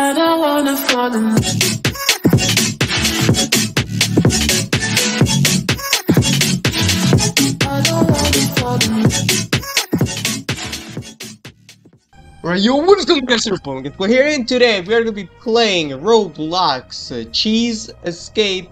I don't wanna fall in love. Right, yo, what is going on, guys? We're here, and today we are going to be playing Roblox uh, Cheese Escape.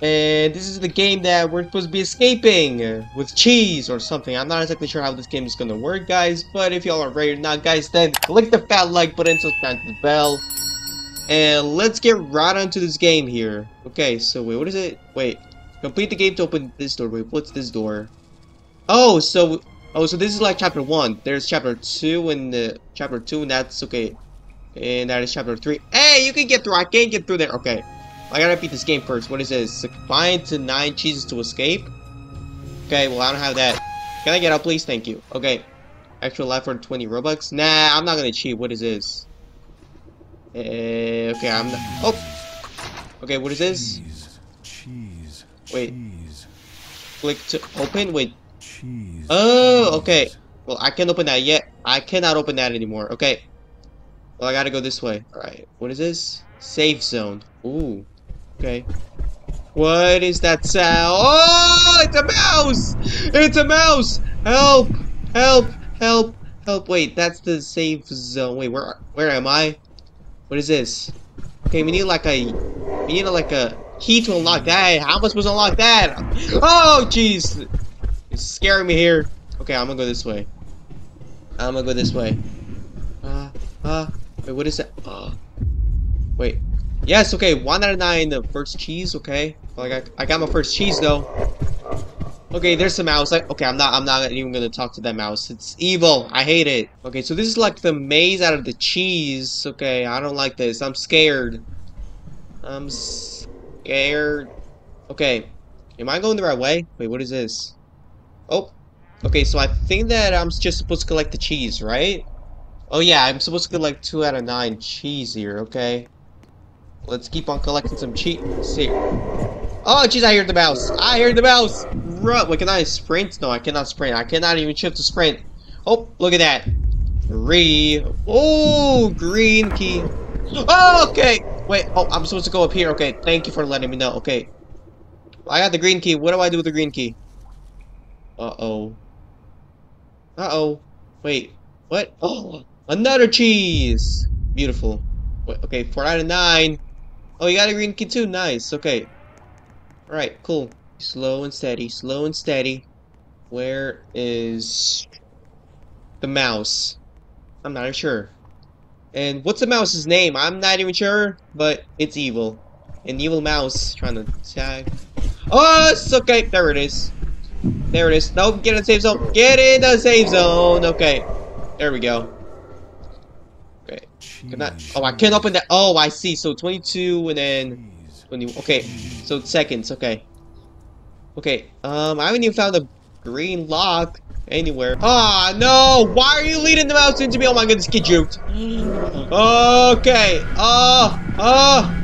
And this is the game that we're supposed to be escaping with cheese or something. I'm not exactly sure how this game is going to work, guys. But if y'all are ready or not, guys, then click the fat like button, subscribe to the bell. And let's get right onto this game here. Okay, so wait, what is it? Wait, complete the game to open this door. Wait, what's this door? Oh, so Oh, so this is like chapter one. There's chapter two and the chapter two, and that's okay. And that is chapter three. Hey, you can get through. I can't get through there. Okay, I gotta beat this game first. What is this? Find to nine cheeses to escape. Okay, well I don't have that. Can I get out, please? Thank you. Okay, extra life for 20 robux. Nah, I'm not gonna cheat. What is this? Uh, okay, I'm. Not... Oh. Okay, what is this? Cheese, cheese, Wait. cheese, Click to open. Wait. cheese. Oh, okay. Well, I can't open that yet. I cannot open that anymore. Okay. Well, I gotta go this way. Alright. What is this? Safe zone. Ooh. Okay. What is that sound? Oh, it's a mouse! It's a mouse! Help! Help! Help! Help! Wait, that's the safe zone. Wait, where where am I? What is this? Okay, we need like a we need like a key to unlock that. How am I supposed to unlock that? Oh, jeez! It's scaring me here. Okay, I'm gonna go this way. I'm gonna go this way. Uh, uh, wait, what is that? Uh, wait. Yes, okay, one out of nine, the first cheese, okay. Well, I I got my first cheese, though. Okay, there's a mouse. Like, okay, I'm not, I'm not even gonna talk to that mouse. It's evil. I hate it. Okay, so this is like the maze out of the cheese. Okay, I don't like this. I'm scared. I'm scared. Okay, am I going the right way? Wait, what is this? Oh, okay, so I think that I'm just supposed to collect the cheese, right? Oh yeah, I'm supposed to collect 2 out of 9 cheese here, okay? Let's keep on collecting some cheese. See. Oh, jeez, I heard the mouse. I heard the mouse. Run. Wait, can I sprint? No, I cannot sprint. I cannot even shift to sprint. Oh, look at that. Three. Oh, green key. Oh, okay. Wait, oh, I'm supposed to go up here. Okay, thank you for letting me know. Okay. I got the green key. What do I do with the green key? Uh-oh. Uh-oh. Wait. What? Oh, another cheese! Beautiful. Wait, okay, 4 out of 9. Oh, you got a green key too? Nice. Okay. Alright, cool. Slow and steady. Slow and steady. Where is the mouse? I'm not even sure. And what's the mouse's name? I'm not even sure, but it's evil. An evil mouse trying to tag. Oh, it's okay. There it is. There it is. Nope, get in the safe zone. Get in the safe zone. Okay. There we go. Oh, I can't open that. Oh, I see. So 22 and then Cheese, 20. Okay. So seconds. Okay. Okay. Um, I haven't even found a green lock anywhere. Ah, no. Why are you leading the mouse into me? Oh my goodness, get juked. Okay. Oh. Oh.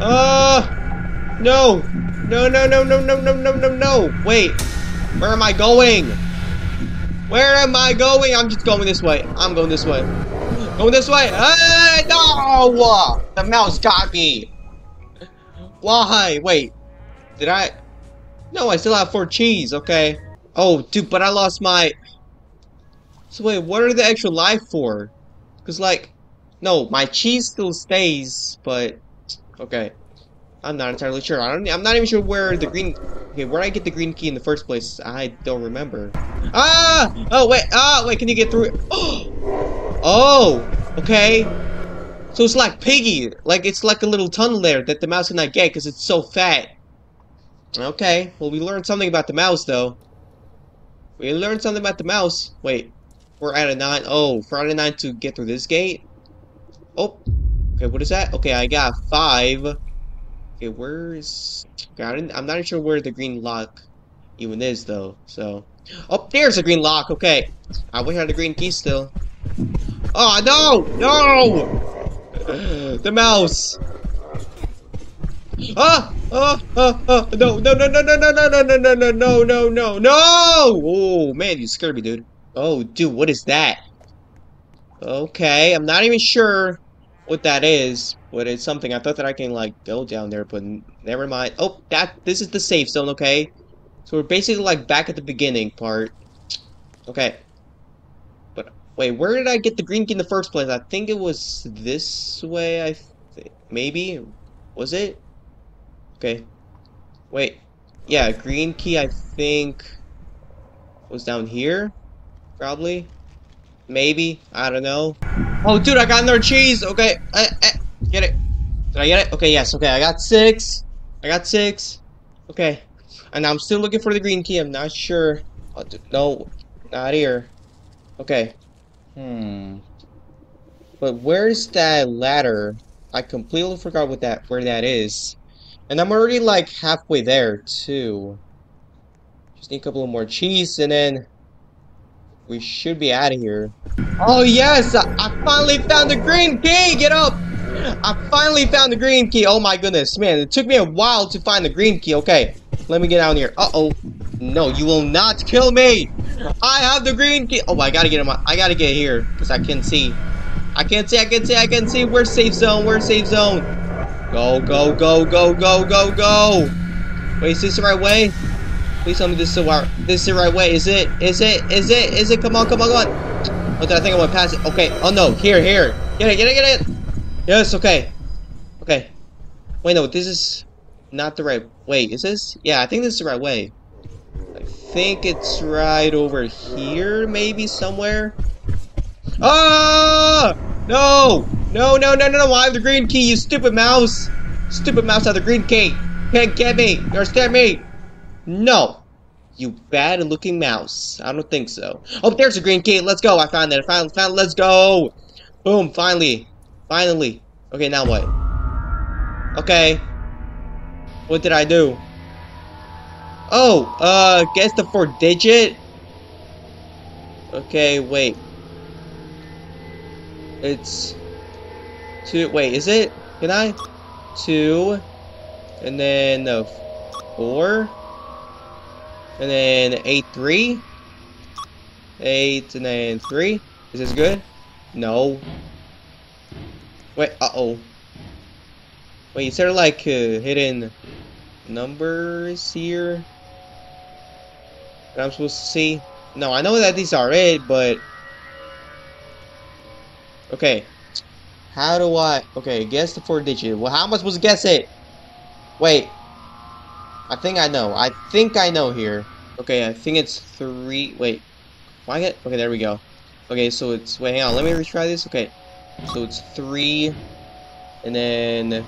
Oh. No. No, no, no, no, no, no, no, no, no. Wait. Where am I going? Where am I going? I'm just going this way. I'm going this way. Going this way. Hey, no! The mouse got me. Why? Wait. Did I? No, I still have four cheese. Okay. Oh, dude, but I lost my. So wait, what are the extra life for? Cause like, no, my cheese still stays, but okay. I'm not entirely sure. I don't. I'm not even sure where the green. Okay, where I get the green key in the first place, I don't remember. Ah! Oh wait. Ah wait. Can you get through it? Oh. Okay. So it's like piggy. Like it's like a little tunnel there that the mouse cannot get because it's so fat. Okay. Well, we learned something about the mouse though. We learned something about the mouse. Wait. We're at a nine. Oh, four out of nine to get through this gate. Oh. Okay. What is that? Okay, I got five. Okay, where is... Okay, I'm not sure where the green lock even is, though, so... Oh, there's a green lock, okay. I wish I had a green key still. Oh, no! No! The mouse! Ah! Ah! Ah! Ah! No! No! No! No! No! No! No! No! No! No! No! No! No! No! Oh man, you scared me, dude. Oh, dude, what is that? Okay, I'm not even sure what that is, but it's something. I thought that I can like go down there, but never mind. Oh, that this is the safe zone, okay? So we're basically like back at the beginning part. Okay. Wait, where did I get the green key in the first place? I think it was this way. I th maybe was it? Okay. Wait. Yeah, green key. I think was down here, probably. Maybe I don't know. Oh, dude, I got another cheese. Okay, I, I, get it. Did I get it? Okay, yes. Okay, I got six. I got six. Okay, and I'm still looking for the green key. I'm not sure. Oh, dude, no, not here. Okay. Hmm. But where's that ladder? I completely forgot what that where that is, and I'm already like halfway there too. Just need a couple of more cheese, and then we should be out of here. Oh yes! I, I finally found the green key! Get up! I finally found the green key! Oh my goodness, man, it took me a while to find the green key. Okay, let me get down here. Uh-oh. No, you will not kill me! I have the green key! Oh, I gotta get him. I gotta get here, because I can see. I can't see, I can see, I can see. We're safe zone? We're safe zone? Go, go, go, go, go, go, go! Wait, is this the right way? Please tell me this is the right, this is the right way. Is it? Is it? Is it? Is it? Come on, come on, come on. Okay, I think I went past it. Okay. Oh no, here, here. Get it, get it, get it. Yes, okay. Okay. Wait, no, this is not the right. way. is this? Yeah, I think this is the right way. Think it's right over here, maybe somewhere. Ah! No! No, no, no, no, no! I have the green key, you stupid mouse! Stupid mouse, I have the green key! Can't get me! You understand me? No! You bad looking mouse. I don't think so. Oh, there's a green key. Let's go. I found it. I found it. Let's go. Boom. Finally. Finally. Okay, now what? Okay. What did I do? Oh, uh, guess the four digit? Okay, wait. It's two. Wait, is it? Can I? Two. And then uh, four. And then eight three. Eight and then three. Is this good? No. Wait. Uh oh. Wait, is there like uh, hidden numbers here that I'm supposed to see? No, I know that these are it, but okay. How do I? Okay, guess the four digit. Well, how am I supposed to guess it? Wait. I think I know. I think I know here. Okay, I think it's three. Wait. Why get? Okay, there we go. Okay, so it's. Wait, hang on. Let me retry this. Okay. So it's three. And then.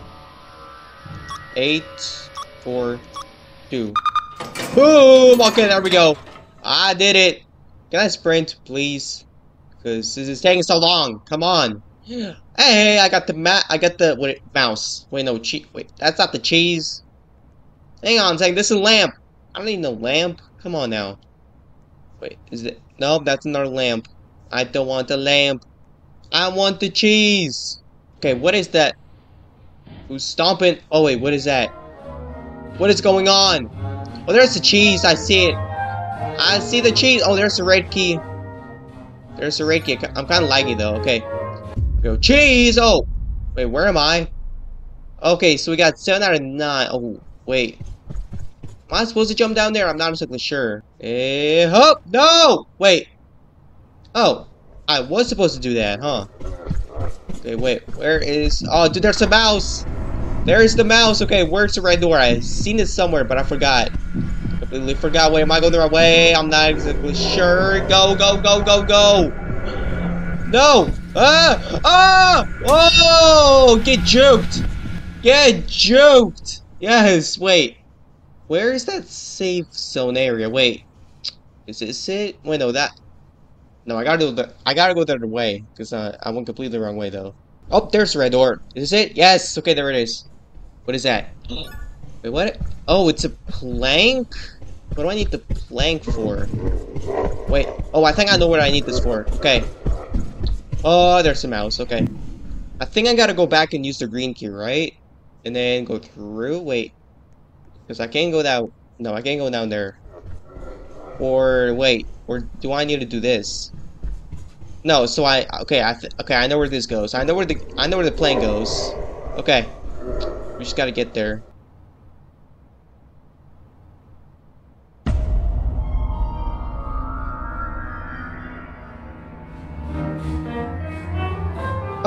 Eight. Four. Two. Boom! Okay, there we go. I did it. Can I sprint, please? Because this is taking so long. Come on. Hey, I got the mat. I got the wait, mouse. Wait, no, cheese. Wait, that's not the cheese. Hang on, saying this is a lamp. I don't need no lamp. Come on now. Wait, is it? No, that's another lamp. I don't want the lamp. I want the cheese. Okay, what is that? Who's stomping? Oh wait, what is that? What is going on? Oh, there's the cheese. I see it. I see the cheese. Oh, there's the red key. There's the red key. I'm kind of laggy though. Okay. Go cheese. Oh, wait, where am I? Okay, so we got seven out of nine. Oh, wait. Am I supposed to jump down there? I'm not exactly sure. Eh, hop! No! Wait. Oh, I was supposed to do that, huh? Okay, wait. Where is? Oh, dude, there's a mouse. There's the mouse. Okay, where's the red door? I've seen it somewhere, but I forgot. Completely forgot. Wait, am I going the right way? I'm not exactly sure. Go, go, go, go, go. No! Ah! Ah! Oh! Get juked! Get juked! Yes, wait. Where is that safe zone area? Wait. Is this it? Wait, no, that... No, I gotta go the... I gotta go the other way. Because uh, I went completely the wrong way, though. Oh, there's the red door. Is this it? Yes! Okay, there it is. What is that? Wait, what? Oh, it's a plank? What do I need the plank for? Wait. Oh, I think I know what I need this for. Okay. Oh, there's a mouse. Okay. I think I gotta go back and use the green key, right? And then go through? Wait. Because I can't go down... No, I can't go down there. Or, wait. Or do I need to do this? No, so I okay, I okay, I know where this goes. I know where the I know where the plane goes. Okay. We just gotta get there.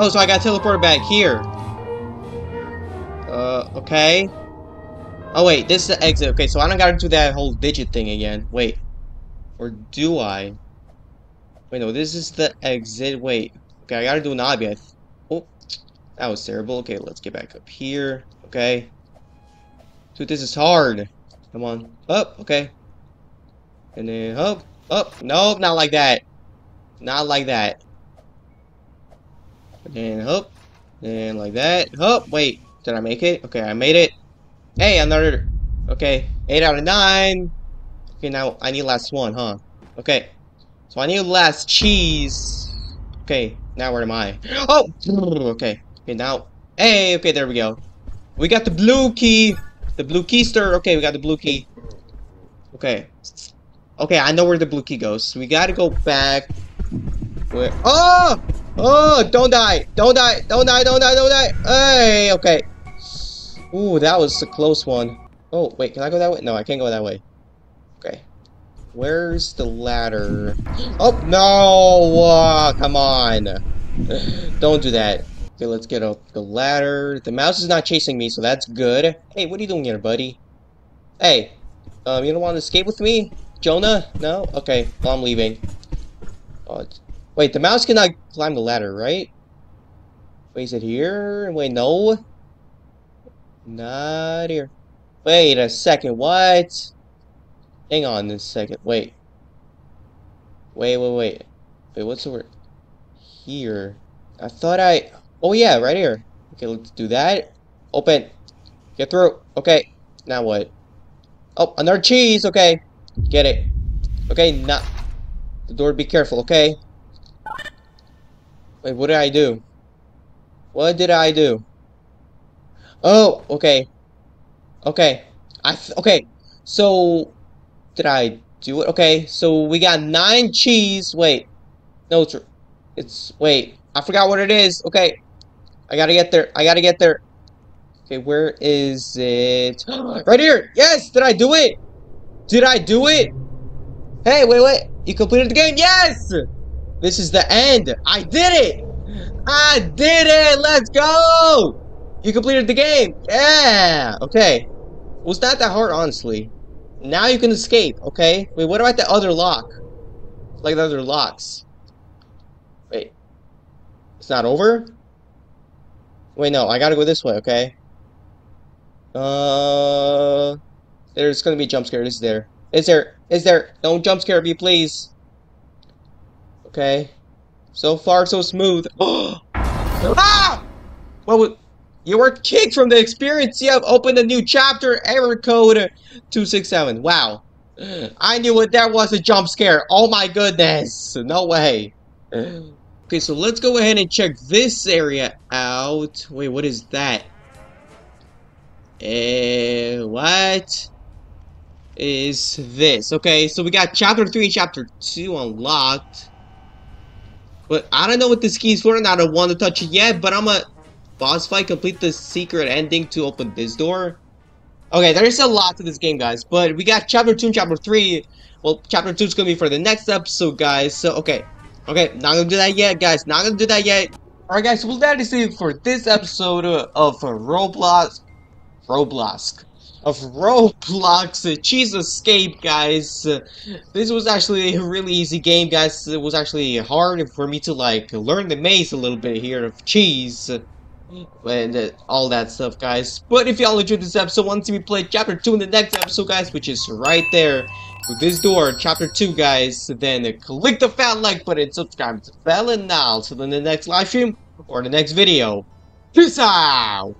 Oh, so I got teleported back here. Uh, okay. Oh wait, this is the exit. Okay, so I don't gotta do that whole digit thing again. Wait. Or do I? Wait, no, this is the exit. Wait. Okay, I gotta do an obby. Oh, that was terrible. Okay, let's get back up here. Okay. Dude, this is hard. Come on. Up, okay. And then up, up. Nope, not like that. Not like that. And then up. And like that. Up, wait. Did I make it? Okay, I made it. Hey, another. Okay, 8 out of 9. Okay, now I need last one, huh? Okay. So I need last cheese. Okay, now where am I? Oh! Okay. Okay, now. Hey, okay, there we go. We got the blue key. The blue keister. Okay, we got the blue key. Okay. Okay, I know where the blue key goes. We gotta go back. Where? Oh! Oh! Don't die! Don't die! Don't die! Don't die! Don't die! Hey! Okay. Ooh, that was a close one. Oh, wait, can I go that way? No, I can't go that way. Okay. Where's the ladder? Oh, no! Uh, come on! Don't do that. Okay, let's get up the ladder. The mouse is not chasing me, so that's good. Hey, what are you doing here, buddy? Hey, um, you don't want to escape with me? Jonah? No? Okay, well, I'm leaving. Oh, wait, the mouse cannot climb the ladder, right? Wait, is it here? Wait, no. Not here. Wait a second, what? Hang on a second, wait. Wait, wait, wait. Wait, what's the word? Here. I thought I... Oh yeah, right here. Okay, let's do that. Open. Get through. Okay. Now what? Oh, another cheese. Okay. Get it. Okay, not... The door, be careful, okay? Wait, what did I do? What did I do? Oh, okay. Okay. I okay. So did I do it? Okay. So we got nine cheese. Wait. No, it's it's wait. I forgot what it is. Okay. I gotta get there. I gotta get there. Okay, where is it? right here. Yes. Did I do it? Did I do it? Hey, wait, wait. You completed the game? Yes. This is the end. I did it. I did it. Let's go. You completed the game! Yeah! Okay. Was that that hard, honestly? Now you can escape, okay? Wait, what about the other lock? Like the other locks. Wait. It's not over? Wait, no, I gotta go this way, okay? Uh... There's gonna be a jump scare, is there? Is there? Is there? Don't jump scare me, please. Okay. So far, so smooth. ah! Was... You were kicked from the experience. You have opened a new chapter. Error code 267. Wow. I knew what that was a jump scare. Oh my goodness. No way. Okay, so let's go ahead and check this area out. Wait, what is that? Uh, what is this? Okay, so we got chapter 3 chapter 2 unlocked. But I don't know what this key is for and I don't want to touch it yet, but I'm gonna boss fight, complete the secret ending to open this door. Okay, there's a lot to this game, guys, but we got chapter 2 and chapter 3. Well, chapter 2 is going to be for the next episode, guys, so, okay. Okay, not to do that yet, guys, not to do that yet. Alright, guys, well, that is it for this episode of Roblox. Roblox. Of Roblox Cheese Escape, guys. this was actually a really easy game, guys. It was actually hard for me to, like, learn the maze a little bit here of cheese and all that stuff, guys. But if y'all enjoyed this episode, want to see me play Chapter 2 in the next episode, guys, which is right there through this door, Chapter 2, guys, then click the fat like button, subscribe to the bell, and now, till the next live stream or the next video. Peace out!